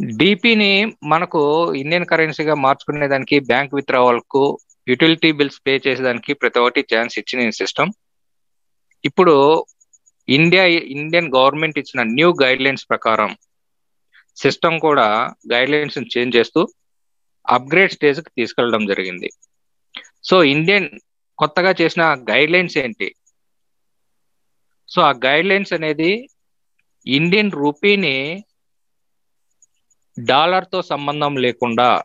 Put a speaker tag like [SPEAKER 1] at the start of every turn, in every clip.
[SPEAKER 1] డిపిని మనకు ఇండియన్ కరెన్సీగా మార్చుకునే దానికి బ్యాంక్ విత్డ్రావల్కు యూటిలిటీ బిల్స్ పే చేసేదానికి ప్రతి ఒక్కటి ఛాన్స్ ఇచ్చిన సిస్టమ్ ఇప్పుడు ఇండియా ఇండియన్ గవర్నమెంట్ ఇచ్చిన న్యూ గైడ్ లైన్స్ ప్రకారం సిస్టమ్ కూడా గైడ్ లైన్స్ చేంజ్ చేస్తూ అప్గ్రేడ్ స్టేజ్కి తీసుకెళ్ళడం జరిగింది. సో ఇండియన్ కొత్తగా చేసిన గైడ్ లైన్స్ ఏంటి? సో ఆ గైడ్ లైన్స్ అనేది ఇండియన్ రూపీని డాలర్తో సంబంధం లేకుండా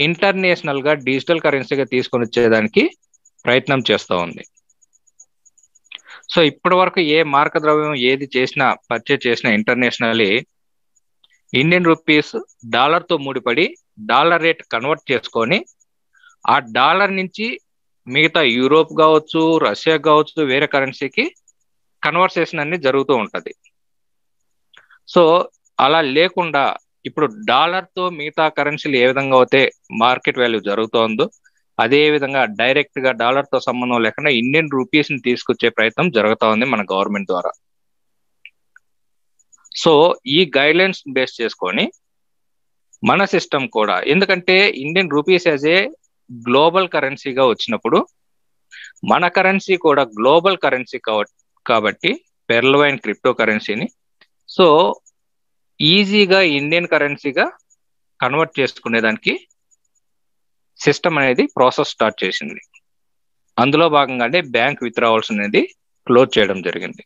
[SPEAKER 1] ఇంటర్నేషనల్గా డిజిటల్ కరెన్సీగా తీసుకొని వచ్చేదానికి ప్రయత్నం చేస్తూ ఉంది. సో ఇప్పటి వరకు ఏ మార్క ద్రవ్యం ఏది చేసినా పర్చేజ్ చేసినా ఇంటర్నేషనల్లీ ఇండియన్ రూపీస్ డాలర్తో ముడిపడి డాలర్ రేట్ కన్వర్ట్ చేసుకొని ఆ డాలర్ నుంచి మిగతా యూరోప్ కావచ్చు రష్యా కావచ్చు వేరే కరెన్సీకి కన్వర్సేషన్ అన్ని జరుగుతూ ఉంటుంది. సో అలా లేకుండా ఇప్పుడు డాలర్తో మిగతా కరెన్సీలు ఏ విధంగా అయితే మార్కెట్ వాల్యూ జరుగుతోందో అదే విధంగా డైరెక్ట్గా డాలర్తో సంబంధం లేకుండా ఇండియన్ రూపీస్ని తీసుకొచ్చే ప్రయత్నం జరుగుతా ఉంది మన గవర్నమెంట్ ద్వారా. సో ఈ గైడ్ లైన్స్ బేస్ చేసుకొని మన సిస్టమ్ కూడా ఎందుకంటే Indian rupees as a global కరెన్సీగా వచ్చినప్పుడు మన కరెన్సీ కూడా గ్లోబల్ కరెన్సీ కాబట్టి పెర్లవైన్ క్రిప్టో కరెన్సీని సో ఈజీగా ఇండియన్ కరెన్సీగా కన్వర్ట్ చేసుకునేదానికి సిస్టమ్ అనేది ప్రాసెస్ స్టార్ట్ చేసింది. అందులో భాగంగానే బ్యాంక్ విత్డ్రావల్స్ అనేది క్లోజ్ చేయడం జరిగింది.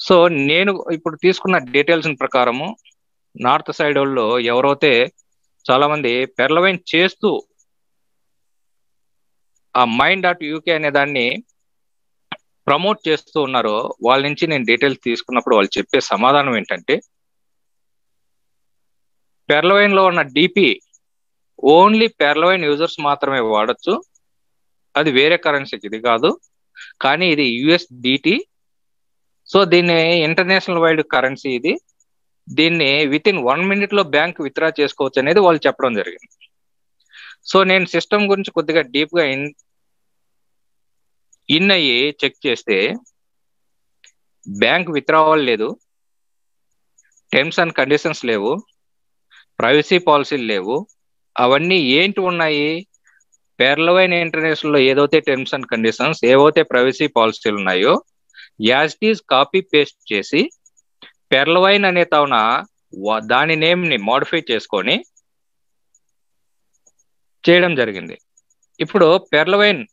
[SPEAKER 1] సో నేను ఇప్పుడు తీసుకున్న డీటెయిల్స్ ప్రకారము నార్త్ సైడ్ వాళ్ళు ఎవరైతే చాలామంది పెర్లవైన్ చేస్తూ ఆ మైండ్ డాట్ యూకే అనే దాన్ని ప్రమోట్ చేస్తూ ఉన్నారో వాళ్ళ నుంచి నేను డీటెయిల్స్ తీసుకున్నప్పుడు వాళ్ళు చెప్పే సమాధానం ఏంటంటే పెర్లవైన్లో ఉన్న డిపి ఓన్లీ పెర్లవైన్ యూజర్స్ మాత్రమే వాడచ్చు. అది వేరే కరెన్సీకి ఇది కాదు. కానీ ఇది యుఎస్ డిటి సో దీన్ని ఇంటర్నేషనల్ వైడ్ కరెన్సీ ఇది. దీన్ని విత్ ఇన్ వన్ మినిట్లో బ్యాంక్ విత్డ్రా చేసుకోవచ్చు అనేది వాళ్ళు చెప్పడం జరిగింది. సో నేను సిస్టమ్ గురించి కొద్దిగా డీప్గా ఇన్ ఇన్ అయ్యి చెక్ చేస్తే బ్యాంక్ విత్డ్రావల్ లేదు. టర్మ్స్ అండ్ కండిషన్స్ లేవు. ప్రైవసీ పాలసీలు లేవు. అవన్నీ ఏంటి ఉన్నాయి? పెర్లవైన్ ఇంటర్నేషనల్లో ఏదైతే టర్మ్స్ అండ్ కండిషన్స్ ఏవైతే ప్రైవసీ పాలసీలు ఉన్నాయో యాజ్ ఈజ్ కాపీ పేస్ట్ చేసి పెర్లవైన్ అనే తవన దాని నేమ్ని మోడిఫై చేసుకొని చేయడం జరిగింది. ఇప్పుడు పెర్లవైన్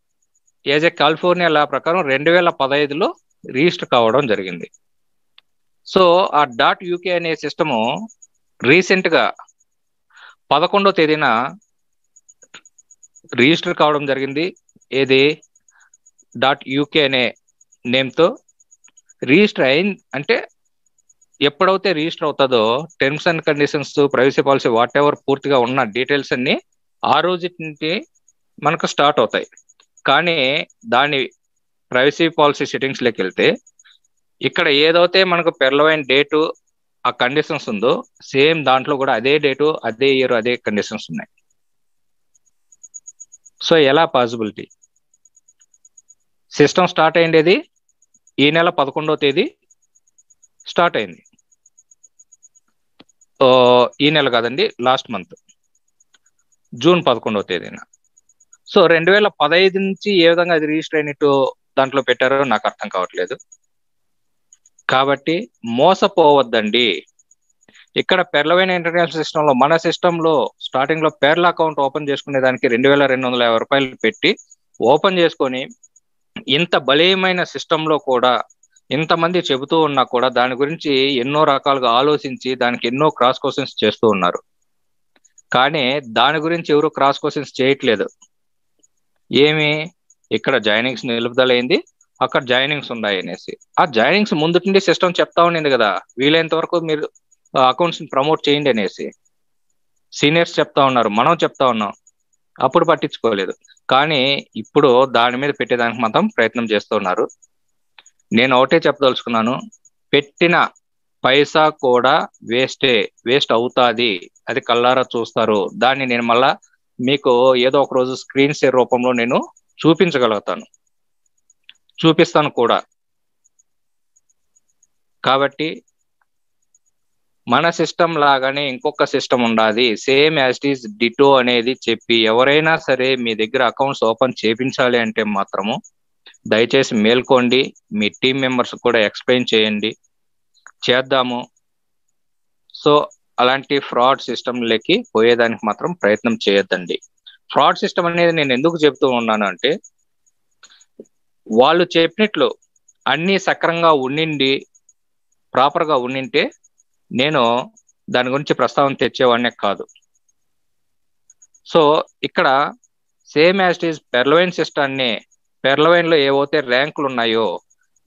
[SPEAKER 1] ఏజ్ ఎ కాలిఫోర్నియా లా ప్రకారం రెండు వేల పదహైదులో రిజిస్టర్ కావడం జరిగింది. సో ఆ డాట్ యూకే అనే సిస్టము రీసెంట్గా పదకొండో తేదీన రిజిస్టర్ కావడం జరిగింది. ఏది? డాట్ యూకే అనే నేమ్తో రిజిస్టర్ అయింది అంటే ఎప్పుడైతే రిజిస్టర్ అవుతుందో terms and conditions privacy policy whatever పూర్తిగా ఉన్న డీటెయిల్స్ అన్ని ఆ రోజు నుండి మనకు స్టార్ట్ అవుతాయి. కానీ దాని ప్రైవసీ పాలసీ సెట్టింగ్స్లోకి వెళ్తే ఇక్కడ ఏదైతే మనకు పెర్లవైన డేటు ఆ కండిషన్స్ ఉందో సేమ్ దాంట్లో కూడా అదే డేటు అదే ఇయర్ అదే కండిషన్స్ ఉన్నాయి. సో ఎలా పాసిబిలిటీ సిస్టమ్ స్టార్ట్ అయ్యేది ఈ నెల పదకొండవ తేదీ స్టార్ట్ అయింది. ఈ నెల కాదండి లాస్ట్ మంత్ జూన్ పదకొండవ తేదీన. సో రెండు వేల పదహైదు నుంచి ఏ విధంగా అది రిజిస్టర్ అయినట్టు దాంట్లో పెట్టారో నాకు అర్థం కావట్లేదు. కాబట్టి మోసపోవద్దండి. ఇక్కడ పెర్లవైన ఇంటర్నేషనల్ సిస్టంలో మన సిస్టంలో స్టార్టింగ్లో పేర్ల అకౌంట్ ఓపెన్ చేసుకునే దానికి రెండు వేల రెండు వందల యాభై రూపాయలు పెట్టి ఓపెన్ చేసుకొని ఇంత బలీయమైన సిస్టంలో కూడా ఇంతమంది చెబుతూ ఉన్నా కూడా దాని గురించి ఎన్నో రకాలుగా ఆలోచించి దానికి ఎన్నో క్రాస్ క్వశ్చన్స్ చేస్తూ ఉన్నారు. కానీ దాని గురించి ఎవరు క్రాస్ క్వశ్చన్స్ చేయట్లేదు. ఏమి? ఇక్కడ జాయినింగ్స్ నిలుపుదలైంది. అక్కడ జాయినింగ్స్ ఉన్నాయి అనేసి. ఆ జాయినింగ్స్ ముందు నుండి సిస్టమ్ చెప్తా ఉండింది కదా. వీలైనంత వరకు మీరు అకౌంట్స్ ప్రమోట్ చేయండి అనేసి. సీనియర్స్ చెప్తా ఉన్నారు. మనం చెప్తా ఉన్నాం. అప్పుడు పట్టించుకోలేదు. కానీ ఇప్పుడు దాని మీద పెట్టేదానికి మాత్రం ప్రయత్నం చేస్తున్నారు నేను ఒకటే చెప్పదలుచుకున్నాను. పెట్టిన పైసా కూడా వేస్టే వేస్ట్ అవుతాది. అది కల్లారా చూస్తారు. దాన్ని నేను మళ్ళా మీకు ఏదో ఒక రోజు స్క్రీన్ షేర్ రూపంలో నేను చూపించగలుగుతాను. చూపిస్తాను కూడా. కాబట్టి మన సిస్టమ్ లాగానే ఇంకొక సిస్టమ్ ఉండాలి సేమ్ యాజ్ ఈజ్ డిటో అనేది చెప్పి ఎవరైనా సరే మీ దగ్గర అకౌంట్స్ ఓపెన్ చేపించాలి అంటే మాత్రము దయచేసి మేల్కోండి. మీ టీం మెంబర్స్ కూడా ఎక్స్ప్లెయిన్ చేయండి. చేద్దాము. సో అలాంటి ఫ్రాడ్ సిస్టమ్లకి పోయేదానికి మాత్రం ప్రయత్నం చేయొద్దండి. ఫ్రాడ్ సిస్టమ్ అనేది నేను ఎందుకు చెప్తూ ఉన్నాను అంటే వాళ్ళు చెప్పినట్లు అన్నీ సక్రంగా ఉండిండి ప్రాపర్గా ఉండింటే నేను దాని గురించి ప్రస్తావన తెచ్చేవాడినే కాదు. సో ఇక్కడ సేమ్ యాజ్ ఈజ్ పెర్లవైన్ సిస్టాన్ని పెర్లవైన్లో ఏవైతే ర్యాంకులు ఉన్నాయో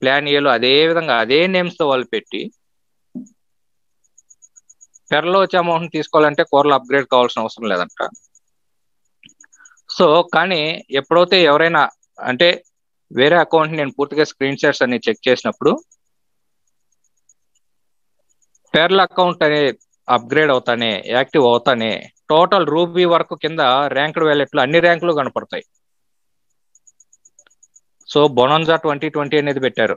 [SPEAKER 1] ప్లాన్ ఏలో అదే విధంగా అదే నేమ్స్తో వాళ్ళు పెట్టి పెర్లో వచ్చే అమౌంట్ తీసుకోవాలంటే కూరలు అప్గ్రేడ్ కావాల్సిన అవసరం లేదంట. సో కానీ ఎప్పుడైతే ఎవరైనా అంటే వేరే అకౌంట్ నేను పూర్తిగా స్క్రీన్ షాట్స్ అన్ని చెక్ చేసినప్పుడు పేర్ల అకౌంట్ అనే అప్గ్రేడ్ అవుతానే యాక్టివ్ అవుతానే టోటల్ రూబీ వరకు కింద ర్యాంక్డ్ వ్యాలెట్లు అన్ని ర్యాంకులు కనపడతాయి. సో బొనాన్జా ట్వంటీ ట్వంటీ అనేది పెట్టారు.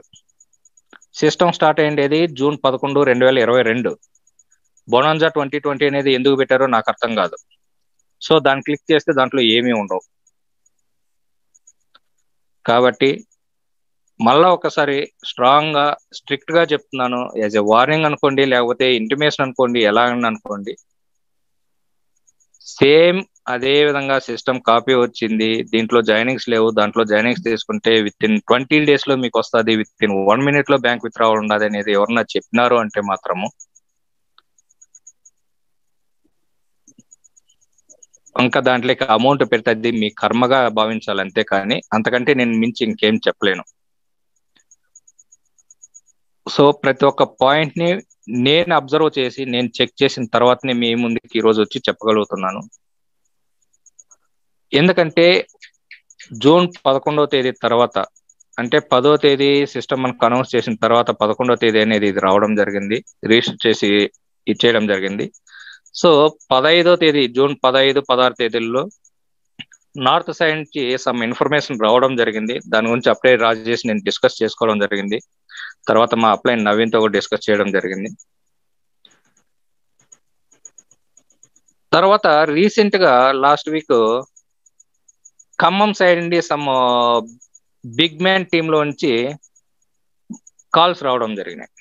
[SPEAKER 1] సిస్టమ్ స్టార్ట్ అయ్యేది జూన్ పదకొండు రెండు వేల ఇరవై రెండు. బొనాన్జా ట్వంటీ ట్వంటీ అనేది ఎందుకు పెట్టారో నాకు అర్థం కాదు. సో దాన్ని క్లిక్ చేస్తే దాంట్లో ఏమీ ఉండవు. కాబట్టి మళ్ళా ఒకసారి స్ట్రాంగ్గా స్ట్రిక్ట్గా చెప్తున్నాను. యాజ్ ఎ వార్నింగ్ అనుకోండి లేకపోతే ఇంటిమేషన్ అనుకోండి ఎలా అనుకోండి. సేమ్ అదే విధంగా సిస్టమ్ కాపీ వచ్చింది. దీంట్లో జాయినింగ్స్ లేవు. దాంట్లో జాయినింగ్స్ తీసుకుంటే విత్ ఇన్ ట్వంటీ డేస్లో మీకు వస్తుంది. విత్ ఇన్ వన్ మినిట్లో బ్యాంక్ విత్డ్రావల్ ఉండదు అనేది ఎవరన్నా చెప్పినారు అంటే మాత్రము ఇంకా దాంట్లోకి అమౌంట్ పెట్టద్ది మీ కర్మగా భావించాలి అంతే కానీ అంతకంటే నేను మించి ఇంకేం చెప్పలేను. సో ప్రతి ఒక్క పాయింట్ని నేను అబ్జర్వ్ చేసి నేను చెక్ చేసిన తర్వాతనే మీ ముందుకి ఈరోజు వచ్చి చెప్పగలుగుతున్నాను. ఎందుకంటే జూన్ పదకొండవ తేదీ తర్వాత అంటే పదో తేదీ సిస్టమ్ మనకు అనౌన్స్ చేసిన తర్వాత పదకొండవ తేదీ అనేది ఇది రావడం జరిగింది రిజిస్టర్ చేసి ఇచ్చేయడం జరిగింది. సో పదహైదో తేదీ జూన్ పదహైదు పదహారు తేదీల్లో నార్త్ సైడ్ నుంచి సమ్ ఇన్ఫర్మేషన్ రావడం జరిగింది. దాని గురించి అప్లై రాజు చేసి నేను డిస్కస్ చేసుకోవడం జరిగింది. తర్వాత మా అప్లై నవీన్తో కూడా డిస్కస్ చేయడం జరిగింది. తర్వాత రీసెంట్గా లాస్ట్ వీక్ ఖమ్మం సైడ్ నుండి సమ్ బిగ్ మ్యాన్ టీమ్లో నుంచి కాల్స్ రావడం జరిగినాయి.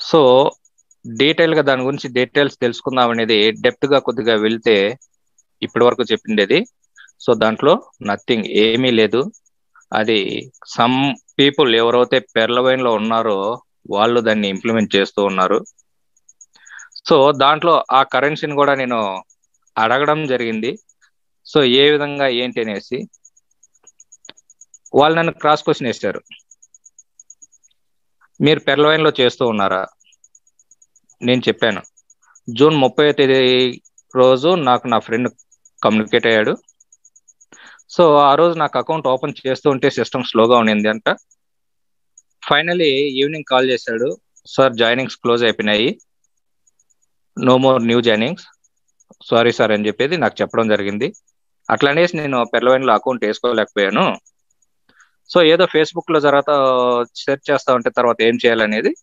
[SPEAKER 1] సో డీటెయిల్గా దాని గురించి డీటెయిల్స్ తెలుసుకుందాం అనేది డెప్త్గా కొద్దిగా వెళ్తే ఇప్పటి వరకు చెప్పిండేది. సో దాంట్లో నథింగ్ ఏమీ లేదు. అది సమ్ పీపుల్ ఎవరైతే పెర్లవైన్లో ఉన్నారో వాళ్ళు దాన్ని ఇంప్లిమెంట్ చేస్తూ ఉన్నారు. సో దాంట్లో ఆ కరెన్సీని కూడా నేను అడగడం జరిగింది. సో ఏ విధంగా ఏంటి అనేసి వాళ్ళు నన్ను క్రాస్ క్వశ్చన్ వేశారు. మీరు పెర్లవైన్లో చేస్తూ ఉన్నారా? నేను చెప్పాను. జూన్ ముప్పై తేదీ రోజు నాకు నా ఫ్రెండ్ కమ్యూనికేట్ అయ్యాడు. సో ఆ రోజు నాకు అకౌంట్ ఓపెన్ చేస్తూ ఉంటే సిస్టమ్ స్లోగా ఉండింది అంట. ఫైనలీ ఈవినింగ్ కాల్ చేశాడు. సార్ జాయినింగ్స్ క్లోజ్ అయిపోయినాయి. No more new joinings. Sorry sir అని చెప్పేది నాకు చెప్పడం జరిగింది. అట్లనేసి నేను పెర్లవైన్లో అకౌంట్ వేసుకోలేకపోయాను. సో ఏదో ఫేస్బుక్లో తర్వాత సెర్చ్ చేస్తా ఉంటే తర్వాత ఏం చేయాలనేది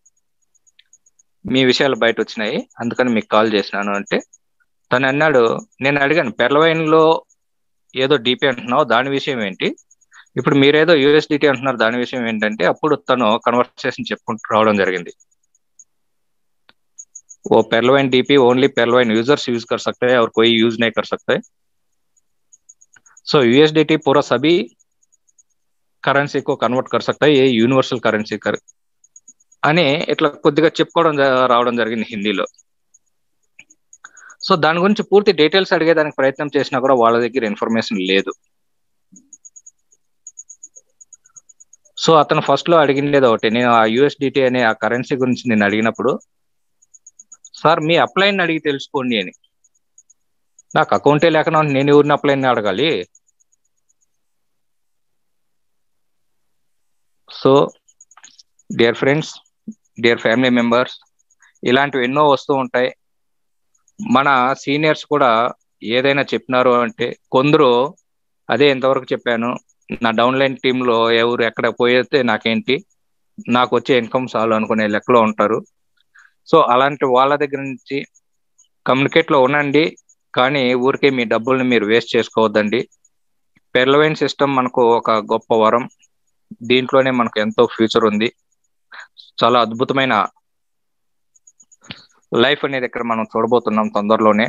[SPEAKER 1] మీ విషయాలు బయట వచ్చినాయి అందుకని మీకు కాల్ చేసినాను అంటే తను అన్నాడు నేను అడిగాను పెర్లవైన్ లో ఏదో డిపి అంటున్నావు దాని విషయం ఏంటి ఇప్పుడు మీరేదో యూఎస్డిటీ అంటున్నారు దాని విషయం ఏంటంటే అప్పుడు తను కన్వర్సేషన్ చెప్పుకుంటూ రావడం జరిగింది वो पेरलवाइन डीपी ओनली पेरलवाइन यूजर्स यूज कर सकते हैं और कोई यूज नहीं कर सकते सो यूएसडीटी पूरा सभी కరెన్సీ కో కన్వర్ట్ కర్ సక్తా ఏ యూనివర్సల్ కరెన్సీ కర్ అని ఇట్లా కొద్దిగా చెప్పుకోవడం రావడం జరిగింది హిందీలో. సో దాని గురించి పూర్తి డీటెయిల్స్ అడిగేదానికి ప్రయత్నం చేసినా కూడా వాళ్ళ దగ్గర ఇన్ఫర్మేషన్ లేదు. సో అతను ఫస్ట్లో అడిగిండేది ఒకటి నేను ఆ యుఎస్డిటీ అనే ఆ కరెన్సీ గురించి నేను అడిగినప్పుడు సార్ మీ అప్లైన్ అడిగి తెలుసుకోండి అని. నాకు అకౌంటే లేకుండా నేను ఎవరిని అప్లైన్ అడగాలి? So dear friends dear family members ఇలాంటివి ఎన్నో వస్తూ ఉంటాయి. మన సీనియర్స్ కూడా ఏదైనా చెప్పినారు అంటే కొందరు అదే ఎంతవరకు చెప్పాను నా డౌన్లైన్ టీంలో ఎవరు ఎక్కడ పోయితే నాకేంటి నాకు వచ్చే ఇన్కమ్ చాలు అనుకునే లెక్కలో ఉంటారు. సో అలాంటి వాళ్ళ దగ్గర నుంచి కమ్యూనికేట్లో ఉండండి కానీ ఊరికే మీ డబ్బుల్ని మీరు వేస్ట్ చేసుకోవద్దండి. పెర్లవైన్ సిస్టమ్ మనకు ఒక గొప్ప వరం. దీంట్లోనే మనకు ఎంతో ఫ్యూచర్ ఉంది. చాలా అద్భుతమైన లైఫ్ అనేది ఇక్కడ మనం చూడబోతున్నాం తొందరలోనే.